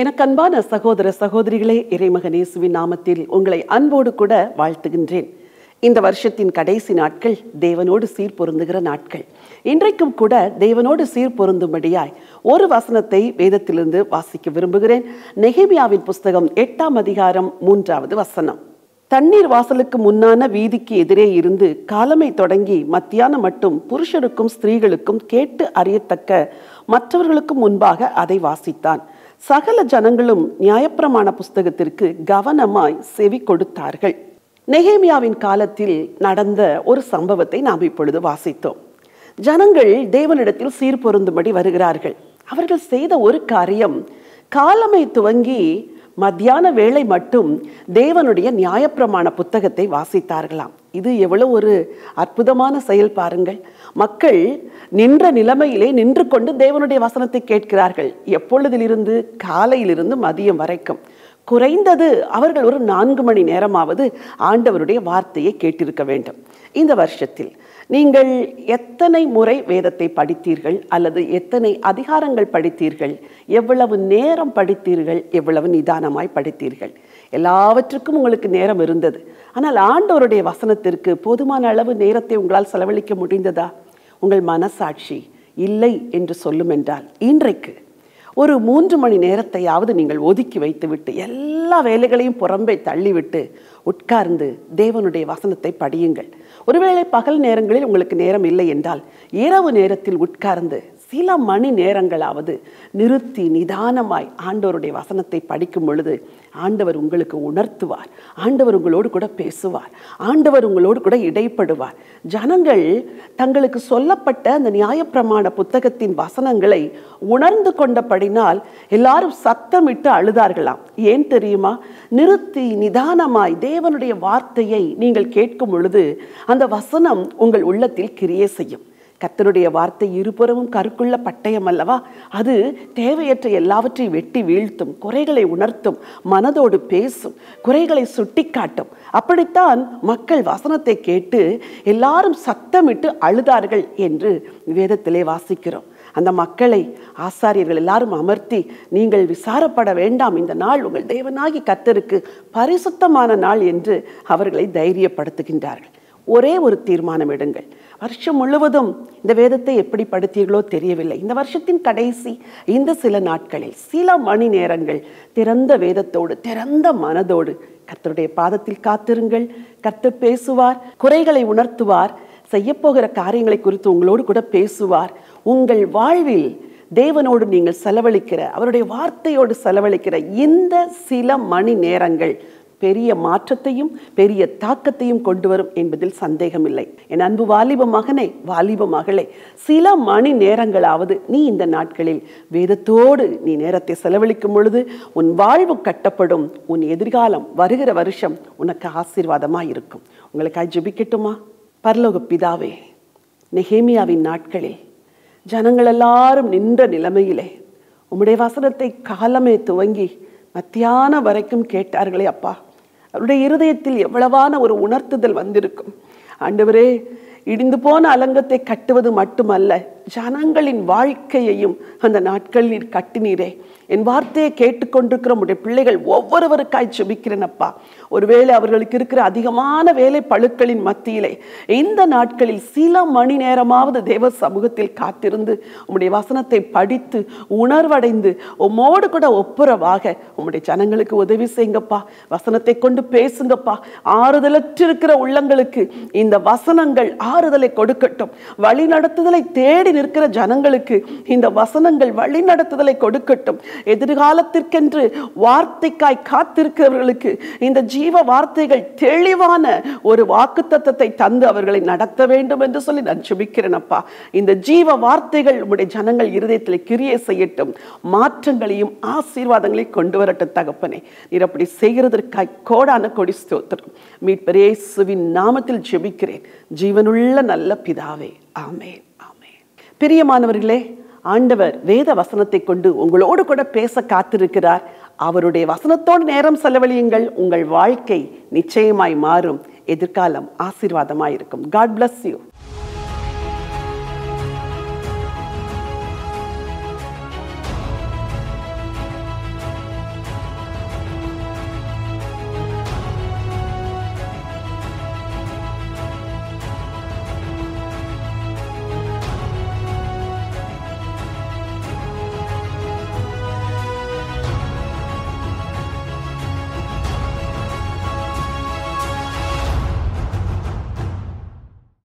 எனக்கு அன்பான சகோதர சகோதரிகளே இறைமகன் இயேசுவின் நாமத்தில் உங்களை அன்போடு கூட வாழ்த்துகின்றேன். இந்த வருஷத்தின் கடைசி நாட்கள் தேவனோடு சீர் பொருந்துகிற நாட்கள். இன்றைக்கும் கூட தேவனோடு சீர் பொருந்தும்படியாய் ஒரு வசனத்தை வேதத்திலிருந்து வாசிக்க விரும்புகிறேன். நெகேமியாவின் புஸ்தகம் எட்டாம் அதிகாரம் மூன்றாவது வசனம். தண்ணீர் வாசலுக்கு முன்னான வீதிக்கு எதிரே இருந்து காலமை தொடங்கி மத்தியானம் மட்டும் புருஷருக்கும் ஸ்திரீகளுக்கும் கேட்டு அறியத்தக்க மற்றவர்களுக்கும் முன்பாக அதை வாசித்தான். சகல ஜனங்களும் நியாயப்பிரமாண புஸ்தகத்திற்கு கவனமாய் செவி கொடுத்தார்கள். நெகேமியாவின் காலத்தில் நடந்த ஒரு சம்பவத்தை நாம் இப்பொழுது வாசித்தோம். ஜனங்கள் தேவனிடத்தில் சீர்பொருந்தும்படி வருகிறார்கள். அவர்கள் செய்த ஒரு காரியம் காலமை துவங்கி மத்தியான வேளை மட்டும் தேவனுடைய நியாயப்பிரமாண புத்தகத்தை வாசித்தார்களாம். இது எவ்வளவு ஒரு அற்புதமான செயல் பாருங்கள். மக்கள் நின்ற நிலைமையிலே நின்று கொண்டு தேவனுடைய வசனத்தை கேட்கிறார்கள். எப்பொழுதிலிருந்து? காலையிலிருந்து மதியம் வரைக்கும். குறைந்தது அவர்கள் ஒரு நான்கு மணி நேரமாவது ஆண்டவருடைய வார்த்தையை கேட்டிருக்க வேண்டும். இந்த வருஷத்தில் நீங்கள் எத்தனை முறை வேதத்தை படித்தீர்கள் அல்லது எத்தனை அதிகாரங்கள் படித்தீர்கள்? எவ்வளவு நேரம் படித்தீர்கள்? எவ்வளவு நிதானமாய் படித்தீர்கள்? எல்லாவற்றுக்கும் உங்களுக்கு நேரம் இருந்தது. ஆனால் ஆண்டவருடைய வசனத்திற்கு போதுமான அளவு நேரத்தை உங்களால் செலவழிக்க முடிந்ததா? உங்கள் மனசாட்சி இல்லை என்று சொல்லும் என்றால் இன்றைக்கு ஒரு மூன்று மணி நேரத்தையாவது நீங்கள் ஒதுக்கி வைத்துவிட்டு எல்லா வேலைகளையும் புறம்பே தள்ளிவிட்டு உட்கார்ந்து தேவனுடைய வசனத்தை படியுங்கள். ஒருவேளை பகல் நேரங்களில் உங்களுக்கு நேரம் இல்லை என்றால் இரவு நேரத்தில் உட்கார்ந்து சில மணி நேரங்களாவது நிறுத்தி நிதானமாய் ஆண்டவருடைய வசனத்தை படிக்கும் பொழுது ஆண்டவர் உங்களுக்கு உணர்த்துவார். ஆண்டவர் உங்களோடு கூட பேசுவார். ஆண்டவர் உங்களோடு கூட இடைப்படுவார். ஜனங்கள் தங்களுக்கு சொல்லப்பட்ட அந்த நியாயப்பிரமாண புத்தகத்தின் வசனங்களை உணர்ந்து கொண்டபடினால் எல்லாரும் சத்தமிட்டு அழுதார்களாம். ஏன் தெரியுமா? நிறுத்தி நிதானமாய் தேவனுடைய வார்த்தையை நீங்கள் கேட்கும் பொழுது அந்த வசனம் உங்கள் உள்ளத்தில் கிரியே செய்யும். கத்தருடைய வார்த்தை இருபுறமும் கருக்குள்ள பட்டயம் அல்லவா? அது தேவையற்ற எல்லாவற்றையும் வெட்டி வீழ்த்தும் குறைகளை உணர்த்தும் மனதோடு பேசும் குறைகளை சுட்டிக்காட்டும். அப்படித்தான் மக்கள் வசனத்தை கேட்டு எல்லாரும் சத்தமிட்டு அழுதார்கள் என்று வேதத்திலே வாசிக்கிறோம். அந்த மக்களை ஆசாரியர்கள் எல்லாரும் அமர்த்தி நீங்கள் விசாரப்பட வேண்டாம் இந்த நாள் உங்கள் தேவனாகி கத்தருக்கு பரிசுத்தமான நாள் என்று அவர்களை தைரியப்படுத்துகின்றார்கள். ஒரே ஒரு தீர்மானம் எடுங்கள். வருஷம் முழுவதும் இந்த வேதத்தை எப்படி படுத்தீர்களோ தெரியவில்லை. இந்த வருஷத்தின் கடைசி இந்த சில நாட்களில் சில மணி நேரங்கள் திறந்த வேதத்தோடு திறந்த மனதோடு கர்த்தருடைய பாதத்தில் காத்திருங்கள். கர்த்தர் பேசுவார் குறைகளை உணர்த்துவார் செய்யப்போகிற காரியங்களை குறித்து உங்களோடு கூட பேசுவார். உங்கள் வாழ்வில் தேவனோடு நீங்கள் செலவழிக்கிற அவருடைய வார்த்தையோடு செலவழிக்கிற இந்த சில மணி நேரங்கள் பெரிய மாற்றத்தையும் பெரிய தாக்கத்தையும் கொண்டு வரும் என்பதில் சந்தேகமில்லை. என் அன்பு வாலிப மகனே வாலிப மகளே சில மணி நேரங்களாவது நீ இந்த நாட்களில் வேதத்தோடு நீ நேரத்தை செலவழிக்கும் பொழுது உன் வாழ்வு கட்டப்படும் உன் எதிர்காலம் வருகிற வருஷம் உனக்கு ஆசீர்வாதமாக இருக்கும் உங்களுக்காக ஜெபிக்கட்டுமா? பரலோக பிதாவே நெஹேமியாவின் நாட்களில் ஜனங்கள் எல்லாரும் நின்ற நிலைமையிலே உம்முடைய வசனத்தை காலமே துவங்கி மத்தியான வரைக்கும் கேட்டார்களே அப்பா. அவருடைய இருதயத்தில் எவ்வளவான ஒரு உணர்த்துதல் வந்திருக்கும். ஆண்டவரே இடிந்து போன அலங்கத்தை கட்டுவது மட்டுமல்ல. ஜனங்களின் வாழ்க்கையையும் அந்த நாட்கள் நீர் கட்டினீரே. என் வார்த்தையை கேட்டுக்கொண்டிருக்கிற உடைய பிள்ளைகள் ஒவ்வொருவருக்காய் செபிக்கிறேனப்பா ஒருவேளை அவர்களுக்கு இருக்கிற அதிகமான வேலை பழுக்களின் மத்தியிலே இந்த நாட்களில் சில மணி நேரமாவது தேவ சமூகத்தில் காத்திருந்து உம்முடைய வசனத்தை படித்து உணர்வடைந்து உம்மோடு கூட ஒப்புரவாக உம்முடைய ஜனங்களுக்கு உதவி செய்யுங்கப்பா. வசனத்தை கொண்டு பேசுங்கப்பா. ஆறுதலற்றிருக்கிற உள்ளங்களுக்கு இந்த வசனங்கள் ஆறுதலை கொடுக்கட்டும். வழி நடத்துதலை தேடி இருக்கிற ஜனங்களுக்கு இந்த வசனங்கள் வழிநடத்துதலை கொடுக்கட்டும். எதிர்காலத்திற்கென்று வார்த்தைக்காய் காத்திருக்கிறவர்களுக்கு இந்த ஜீவ வார்த்தைகள் தெளிவான ஒரு வாக்கு தத்தத்தை தந்து அவர்களை நடத்த வேண்டும் என்று சொல்லி நான் சுபிக்கிறேன் அப்பா. இந்த ஜீவ வார்த்தைகள் உடைய ஜனங்கள் இருதயத்தில் கிரியை செய்யட்டும். மாற்றங்களையும் ஆசீர்வாதங்களையும் கொண்டு வரட்டும் தகப்பனே. நீர் அப்படி செய்கிறதற்காய் கோடான கொடி ஸ்தோத்திரம். மீட்பரேசுவின் நாமத்தில் ஜெபிக்கிறேன். ஜீவனுள்ள நல்ல பிதாவே. ஆமேன் ஆமேன். பிரியமானவர்களே ஆண்டவர் வேத வசனத்தை கொண்டு உங்களோடு கூட பேச காத்திருக்கிறார். அவருடைய வசனத்தோடு நேரம் செலவழியுங்கள். உங்கள் வாழ்க்கை நிச்சயமாய் மாறும். எதிர்காலம் ஆசீர்வாதமாயிருக்கும். God bless you